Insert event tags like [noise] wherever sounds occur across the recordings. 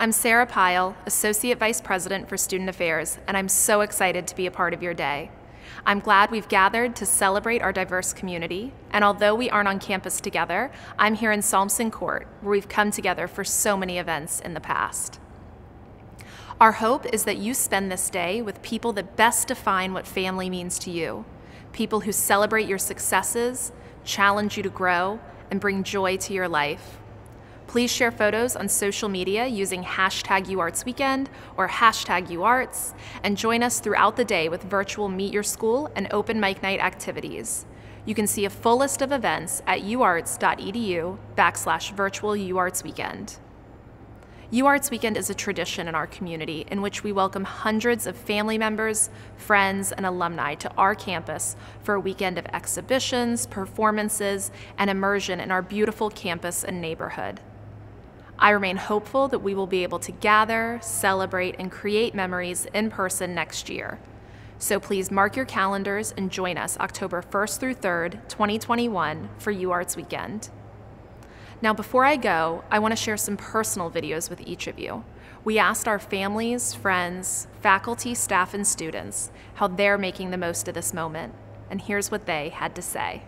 I'm Sarah Pyle, Associate Vice President for Student Affairs, and I'm so excited to be a part of your day. I'm glad we've gathered to celebrate our diverse community, and although we aren't on campus together, I'm here in Salmson Court, where we've come together for so many events in the past. Our hope is that you spend this day with people that best define what family means to you, people who celebrate your successes, challenge you to grow, and bring joy to your life. Please share photos on social media using hashtag UArtsWeekend or hashtag UArts, and join us throughout the day with virtual Meet Your School and open mic night activities. You can see a full list of events at uarts.edu backslash virtual UArtsWeekend. UArts Weekend is a tradition in our community in which we welcome hundreds of family members, friends, and alumni to our campus for a weekend of exhibitions, performances, and immersion in our beautiful campus and neighborhood. I remain hopeful that we will be able to gather, celebrate, and create memories in person next year. So please mark your calendars and join us October 1st through 3rd, 2021 for UArts Weekend. Now, before I go, I want to share some personal videos with each of you. We asked our families, friends, faculty, staff, and students how they're making the most of this moment, and here's what they had to say.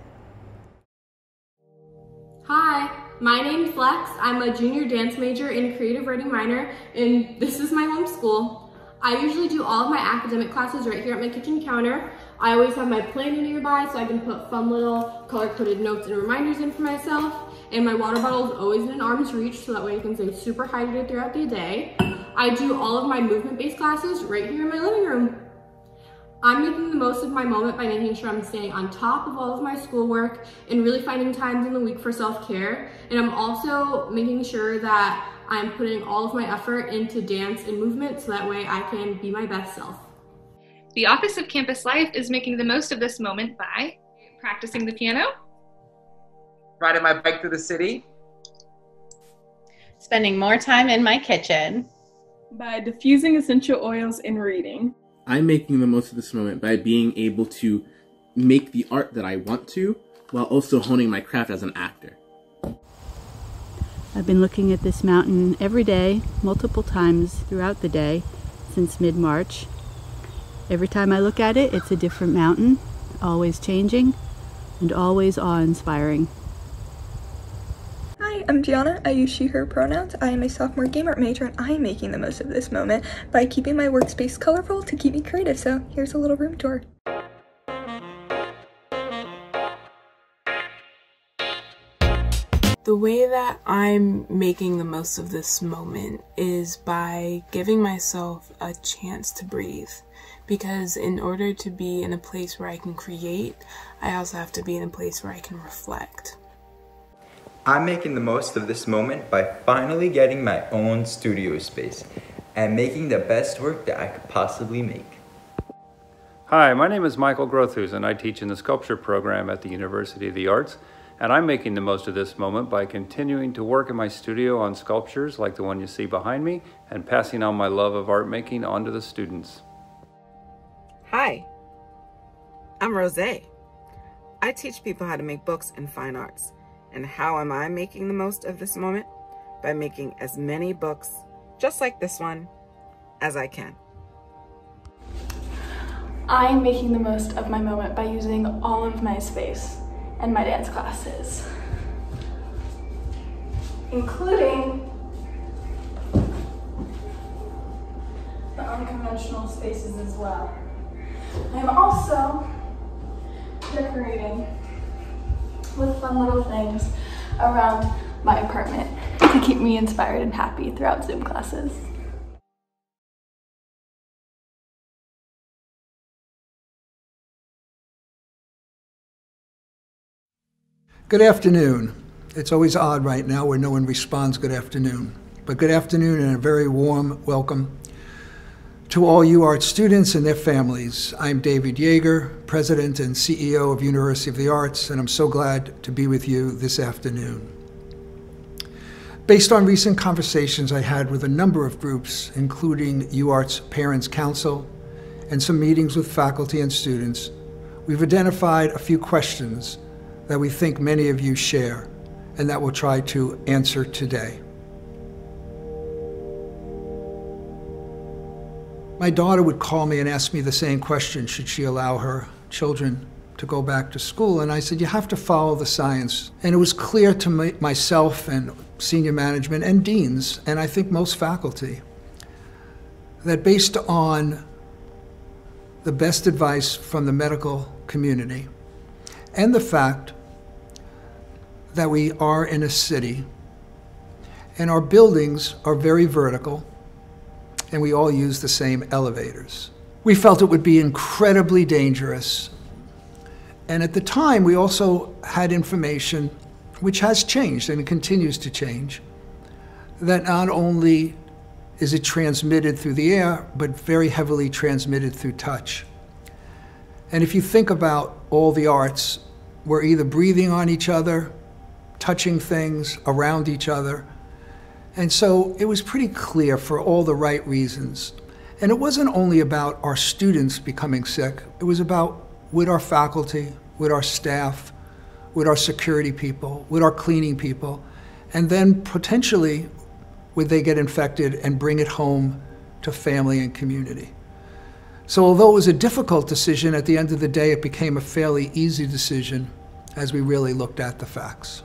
Hi, my name's Lex. I'm a junior dance major and creative writing minor, and this is my home school. I usually do all of my academic classes right here at my kitchen counter. I always have my planner nearby so I can put fun little color-coded notes and reminders in for myself. And my water bottle is always in arm's reach so that way I can stay super hydrated throughout the day. I do all of my movement-based classes right here in my living room. I'm making the most of my moment by making sure I'm staying on top of all of my schoolwork and really finding times in the week for self-care. And I'm also making sure that I'm putting all of my effort into dance and movement so that way I can be my best self. The Office of Campus Life is making the most of this moment by practicing the piano, riding my bike through the city, spending more time in my kitchen, by diffusing essential oils and reading. I'm making the most of this moment by being able to make the art that I want to while also honing my craft as an actor. I've been looking at this mountain every day, multiple times throughout the day since mid March. Every time I look at it, it's a different mountain, always changing and always awe inspiring. Hi, I'm Gianna. I use she, her pronouns. I am a sophomore game art major and I am making the most of this moment by keeping my workspace colorful to keep me creative. So here's a little room tour. The way that I'm making the most of this moment is by giving myself a chance to breathe. Because in order to be in a place where I can create, I also have to be in a place where I can reflect. I'm making the most of this moment by finally getting my own studio space and making the best work that I could possibly make. Hi, my name is Michael Grothus and I teach in the sculpture program at the University of the Arts. And I'm making the most of this moment by continuing to work in my studio on sculptures like the one you see behind me and passing on my love of art making onto the students. Hi, I'm Rose. I teach people how to make books and fine arts. And how am I making the most of this moment? By making as many books, just like this one, as I can. I'm making the most of my moment by using all of my space and my dance classes, including the unconventional spaces as well. I'm also decorating with fun little things around my apartment to keep me inspired and happy throughout Zoom classes. Good afternoon. It's always odd right now where no one responds good afternoon. But good afternoon and a very warm welcome to all UArts students and their families. I'm David Yager, President and CEO of University of the Arts, and I'm so glad to be with you this afternoon. Based on recent conversations I had with a number of groups, including UArts Parents Council and some meetings with faculty and students, we've identified a few questions that we think many of you share and that we'll try to answer today. My daughter would call me and ask me the same question should she allow her children to go back to school? And I said, You have to follow the science. And it was clear to my, myself and senior management and deans, and I think most faculty, that based on the best advice from the medical community and the fact that we are in a city and our buildings are very vertical and we all use the same elevators. We felt it would be incredibly dangerous. And at the time, we also had information, which has changed and continues to change, that not only is it transmitted through the air, but very heavily transmitted through touch. And if you think about all the arts, we're either breathing on each other, touching things around each other. And so it was pretty clear for all the right reasons. And it wasn't only about our students becoming sick, it was about with our faculty, with our staff, with our security people, with our cleaning people, and then potentially would they get infected and bring it home to family and community. So although it was a difficult decision, at the end of the day it became a fairly easy decision as we really looked at the facts.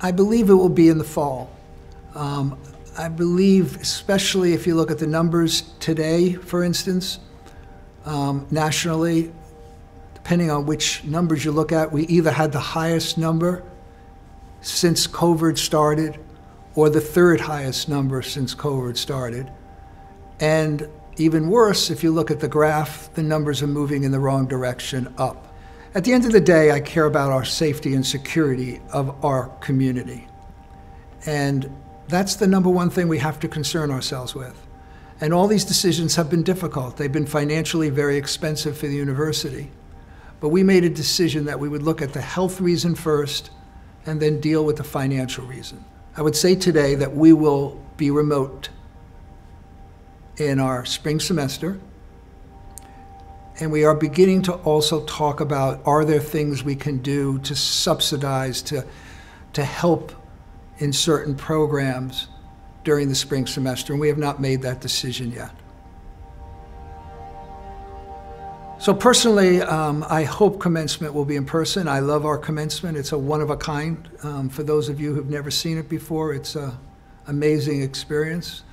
I believe it will be in the fall. Um, I believe, especially if you look at the numbers today, for instance, um, nationally, depending on which numbers you look at, we either had the highest number since COVID started or the third highest number since COVID started. And even worse, if you look at the graph, the numbers are moving in the wrong direction up. At the end of the day, I care about our safety and security of our community. And that's the number one thing we have to concern ourselves with. And all these decisions have been difficult. They've been financially very expensive for the university. But we made a decision that we would look at the health reason first and then deal with the financial reason. I would say today that we will be remote in our spring semester. And we are beginning to also talk about are there things we can do to subsidize, to, to help in certain programs during the spring semester, and we have not made that decision yet. So personally, um, I hope commencement will be in person. I love our commencement. It's a one of a kind. Um, for those of you who've never seen it before, it's an amazing experience.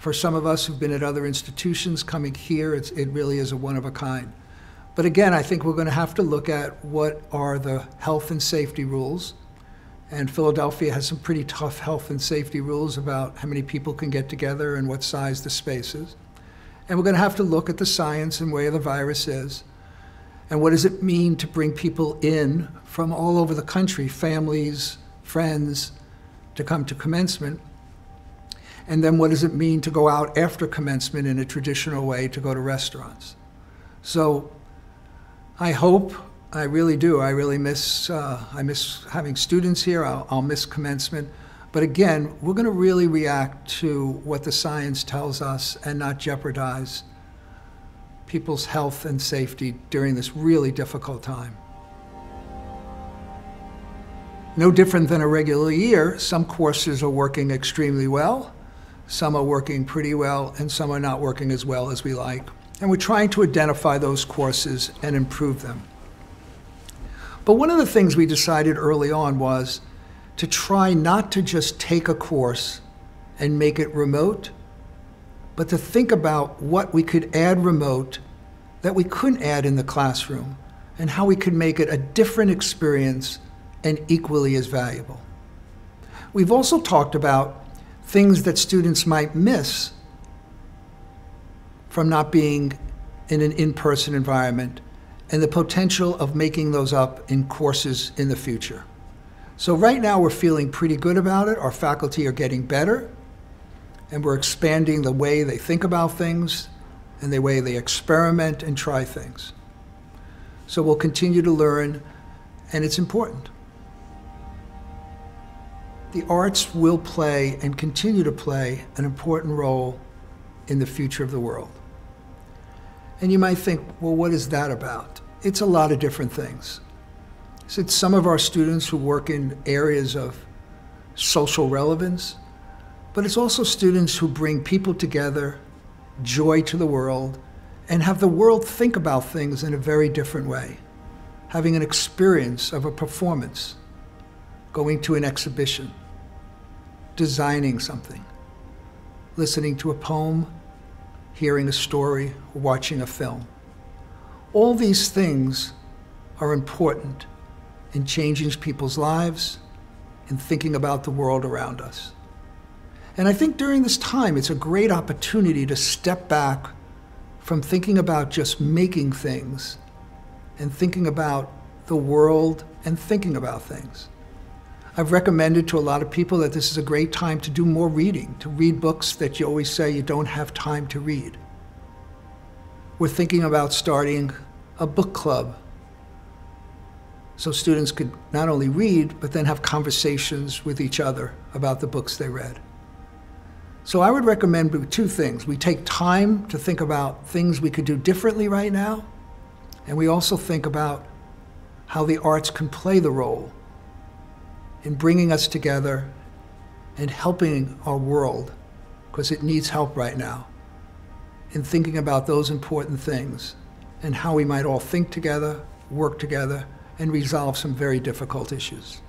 For some of us who've been at other institutions, coming here, it really is a one of a kind. But again, I think we're going to have to look at what are the health and safety rules. And Philadelphia has some pretty tough health and safety rules about how many people can get together and what size the space is. And we're going to have to look at the science and where the virus is. And what does it mean to bring people in from all over the country, families, friends, to come to commencement? And then what does it mean to go out after commencement in a traditional way to go to restaurants? So I hope, I really do, I really miss, uh, I miss having students here, I'll, I'll miss commencement. But again, we're going to really react to what the science tells us and not jeopardize people's health and safety during this really difficult time. No different than a regular year, some courses are working extremely well, some are working pretty well, and some are not working as well as we like. And we're trying to identify those courses and improve them. But one of the things we decided early on was to try not to just take a course and make it remote, but to think about what we could add remote that we couldn't add in the classroom and how we could make it a different experience and equally as valuable. We've also talked about things that students might miss from not being in an in-person environment and the potential of making those up in courses in the future. So right now we're feeling pretty good about it. Our faculty are getting better and we're expanding the way they think about things and the way they experiment and try things. So we'll continue to learn and it's important the arts will play and continue to play an important role in the future of the world. And you might think, well, what is that about? It's a lot of different things. It's some of our students who work in areas of social relevance, but it's also students who bring people together, joy to the world, and have the world think about things in a very different way. Having an experience of a performance, going to an exhibition, designing something, listening to a poem, hearing a story, watching a film. All these things are important in changing people's lives and thinking about the world around us. And I think during this time, it's a great opportunity to step back from thinking about just making things and thinking about the world and thinking about things. I've recommended to a lot of people that this is a great time to do more reading, to read books that you always say you don't have time to read. We're thinking about starting a book club so students could not only read, but then have conversations with each other about the books they read. So I would recommend two things. We take time to think about things we could do differently right now, and we also think about how the arts can play the role in bringing us together and helping our world, because it needs help right now, in thinking about those important things and how we might all think together, work together, and resolve some very difficult issues.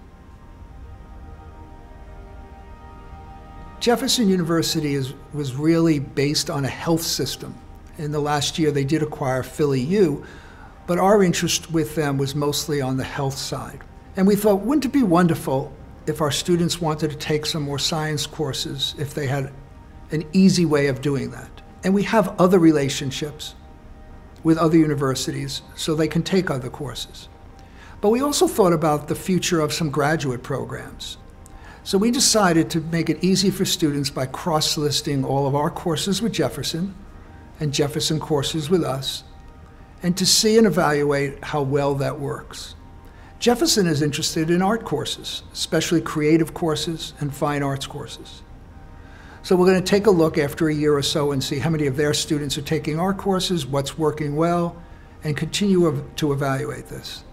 Jefferson University is, was really based on a health system. In the last year, they did acquire Philly U, but our interest with them was mostly on the health side. And we thought, wouldn't it be wonderful if our students wanted to take some more science courses, if they had an easy way of doing that? And we have other relationships with other universities so they can take other courses. But we also thought about the future of some graduate programs. So we decided to make it easy for students by cross-listing all of our courses with Jefferson and Jefferson courses with us, and to see and evaluate how well that works. Jefferson is interested in art courses, especially creative courses and fine arts courses. So we're going to take a look after a year or so and see how many of their students are taking our courses, what's working well, and continue to evaluate this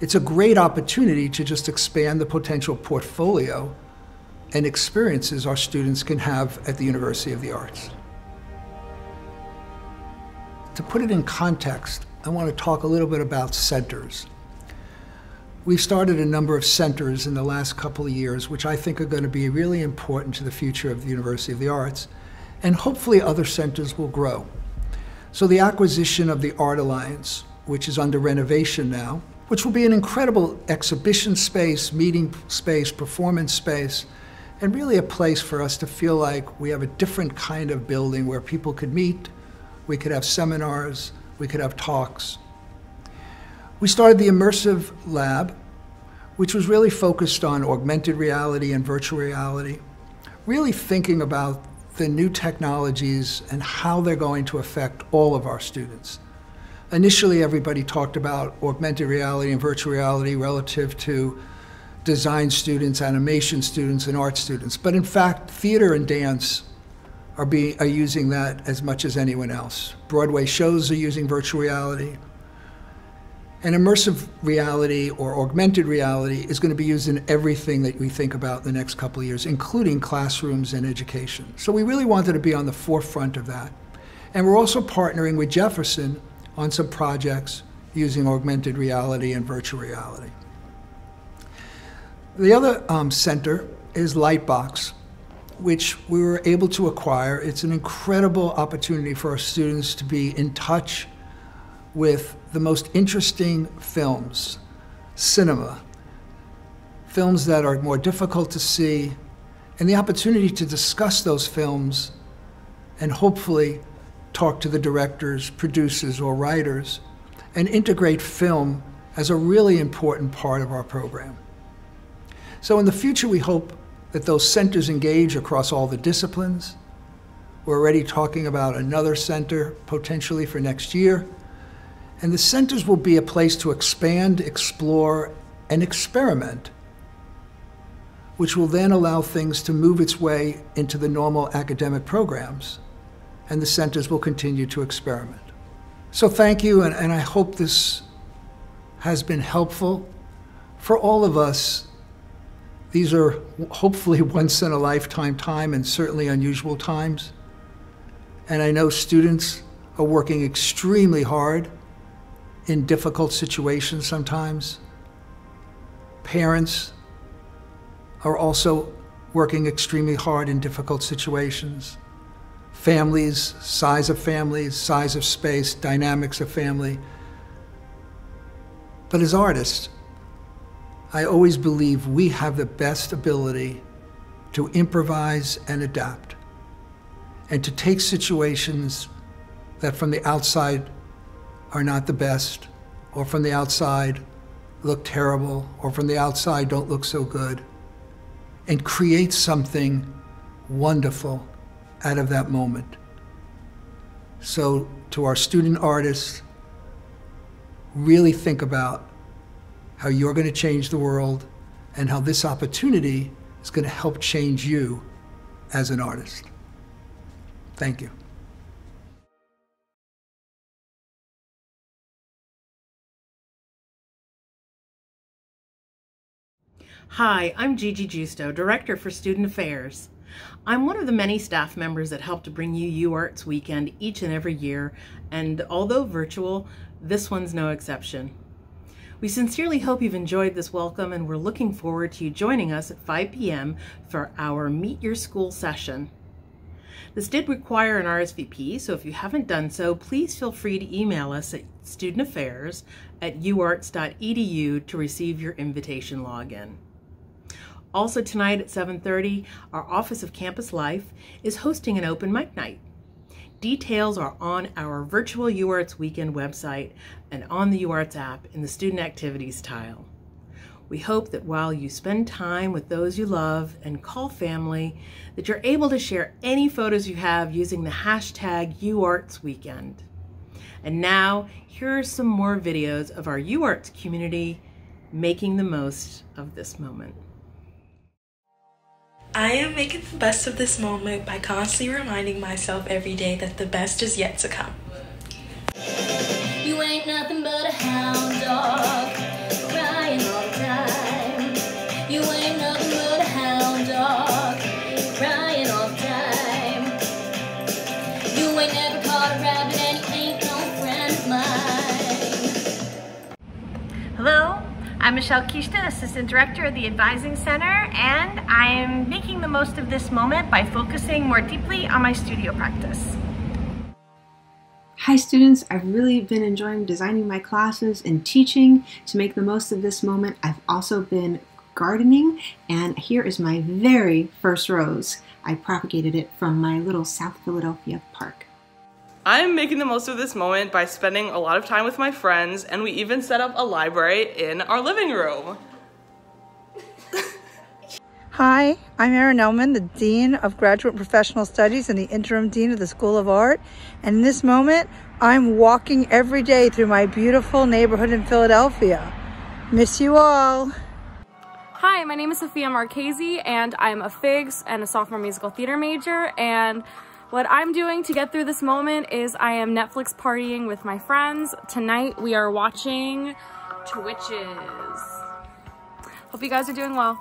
it's a great opportunity to just expand the potential portfolio and experiences our students can have at the University of the Arts. To put it in context, I want to talk a little bit about centers. We've started a number of centers in the last couple of years, which I think are going to be really important to the future of the University of the Arts, and hopefully other centers will grow. So the acquisition of the Art Alliance, which is under renovation now, which will be an incredible exhibition space, meeting space, performance space, and really a place for us to feel like we have a different kind of building where people could meet, we could have seminars, we could have talks. We started the Immersive Lab, which was really focused on augmented reality and virtual reality, really thinking about the new technologies and how they're going to affect all of our students. Initially, everybody talked about augmented reality and virtual reality relative to design students, animation students, and art students. But in fact, theater and dance are, are using that as much as anyone else. Broadway shows are using virtual reality. And immersive reality or augmented reality is going to be used in everything that we think about in the next couple of years, including classrooms and education. So we really wanted to be on the forefront of that. And we're also partnering with Jefferson on some projects using augmented reality and virtual reality. The other um, center is Lightbox, which we were able to acquire. It's an incredible opportunity for our students to be in touch with the most interesting films, cinema, films that are more difficult to see, and the opportunity to discuss those films and hopefully talk to the directors, producers, or writers, and integrate film as a really important part of our program. So in the future, we hope that those centers engage across all the disciplines. We're already talking about another center potentially for next year. And the centers will be a place to expand, explore, and experiment, which will then allow things to move its way into the normal academic programs and the centers will continue to experiment. So thank you, and, and I hope this has been helpful for all of us These are hopefully [laughs] once in a lifetime time and certainly unusual times. And I know students are working extremely hard in difficult situations sometimes. Parents are also working extremely hard in difficult situations. Families, size of families, size of space, dynamics of family. But as artists, I always believe we have the best ability to improvise and adapt and to take situations that from the outside are not the best or from the outside look terrible or from the outside don't look so good and create something wonderful out of that moment. So, to our student artists, really think about how you're going to change the world and how this opportunity is going to help change you as an artist. Thank you. Hi, I'm Gigi Giusto, Director for Student Affairs. I'm one of the many staff members that help to bring you UArts Weekend each and every year, and although virtual, this one's no exception. We sincerely hope you've enjoyed this welcome and we're looking forward to you joining us at 5 p.m. for our Meet Your School session. This did require an RSVP, so if you haven't done so, please feel free to email us at studentaffairs at uarts.edu to receive your invitation login. Also tonight at 7.30, our Office of Campus Life is hosting an open mic night. Details are on our virtual UArts weekend website and on the UArts app in the student activities tile. We hope that while you spend time with those you love and call family, that you're able to share any photos you have using the hashtag UArtsWeekend. And now, here are some more videos of our UArts community making the most of this moment. I am making the best of this moment by constantly reminding myself every day that the best is yet to come. You ain't nothing but a hound dog, I'm Michelle Kishta, Assistant Director of the Advising Center, and I am making the most of this moment by focusing more deeply on my studio practice. Hi students, I've really been enjoying designing my classes and teaching to make the most of this moment. I've also been gardening and here is my very first rose. I propagated it from my little South Philadelphia park. I'm making the most of this moment by spending a lot of time with my friends and we even set up a library in our living room. Hi, I'm Erin Elman, the Dean of Graduate Professional Studies and the Interim Dean of the School of Art. And in this moment, I'm walking every day through my beautiful neighborhood in Philadelphia. Miss you all. Hi, my name is Sophia Marchese and I'm a FIGS and a sophomore musical theater major and what I'm doing to get through this moment is I am Netflix partying with my friends. Tonight we are watching Twitches. Hope you guys are doing well.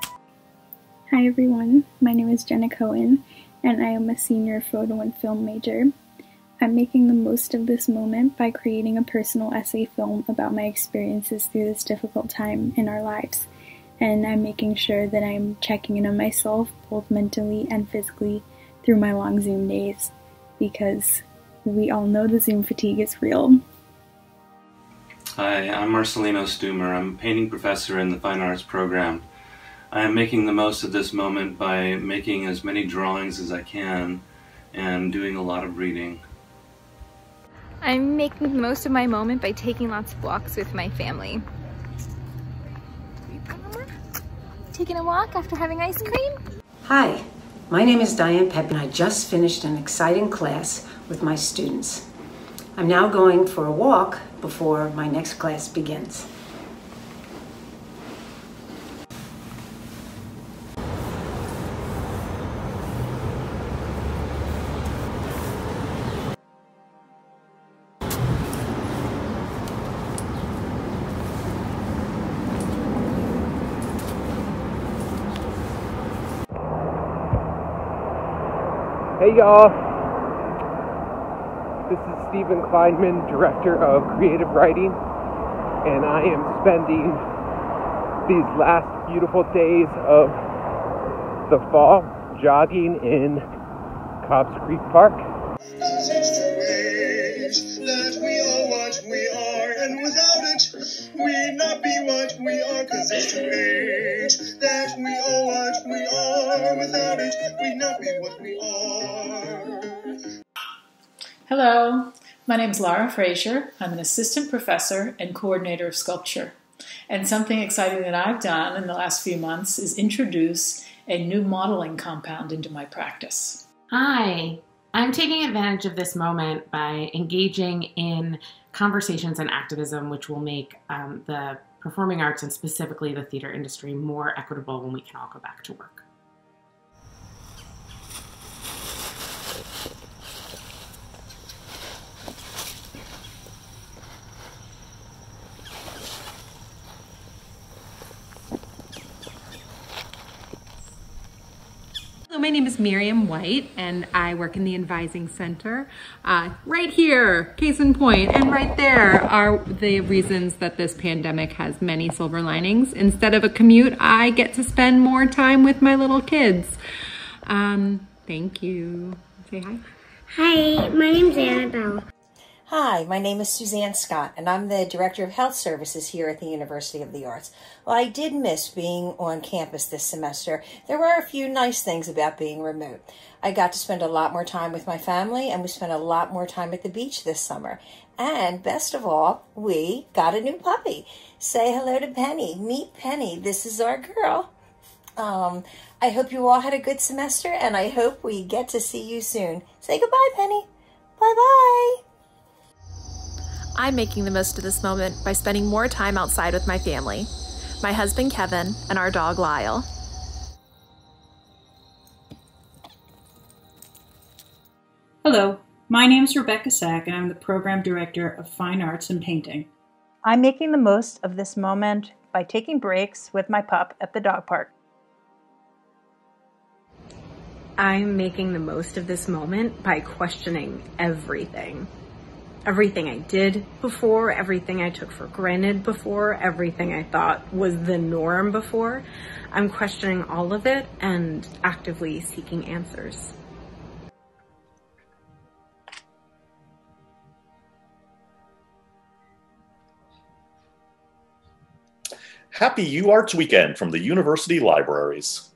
Hi everyone, my name is Jenna Cohen and I am a senior photo and film major. I'm making the most of this moment by creating a personal essay film about my experiences through this difficult time in our lives. And I'm making sure that I'm checking in on myself both mentally and physically through my long Zoom days because we all know the Zoom fatigue is real. Hi, I'm Marcelino Stuhmer. I'm a painting professor in the Fine Arts program. I am making the most of this moment by making as many drawings as I can and doing a lot of reading. I'm making the most of my moment by taking lots of walks with my family. Taking a walk after having ice cream? Hi, my name is Diane Pep and I just finished an exciting class with my students. I'm now going for a walk before my next class begins. Hey y'all, this is Stephen Kleinman, Director of Creative Writing, and I am spending these last beautiful days of the fall jogging in Cobbs Creek Park. we not be what we are, cause it's strange that we are what we are, without it, we not be Hello, my name is Lara Frazier. I'm an assistant professor and coordinator of sculpture. And something exciting that I've done in the last few months is introduce a new modeling compound into my practice. Hi, I'm taking advantage of this moment by engaging in conversations and activism, which will make um, the performing arts and specifically the theater industry more equitable when we can all go back to work. My name is Miriam White and I work in the Advising Center. Uh, right here, case in point, and right there are the reasons that this pandemic has many silver linings. Instead of a commute, I get to spend more time with my little kids. Um, thank you. Say hi. Hi, my name's Annabelle. Hi, my name is Suzanne Scott, and I'm the Director of Health Services here at the University of the Arts. Well, I did miss being on campus this semester. There were a few nice things about being remote. I got to spend a lot more time with my family, and we spent a lot more time at the beach this summer. And best of all, we got a new puppy. Say hello to Penny. Meet Penny. This is our girl. Um, I hope you all had a good semester, and I hope we get to see you soon. Say goodbye, Penny. Bye bye. I'm making the most of this moment by spending more time outside with my family, my husband Kevin, and our dog Lyle. Hello, my name is Rebecca Sack, and I'm the Program Director of Fine Arts and Painting. I'm making the most of this moment by taking breaks with my pup at the dog park. I'm making the most of this moment by questioning everything. Everything I did before, everything I took for granted before, everything I thought was the norm before. I'm questioning all of it and actively seeking answers. Happy UArts weekend from the University Libraries.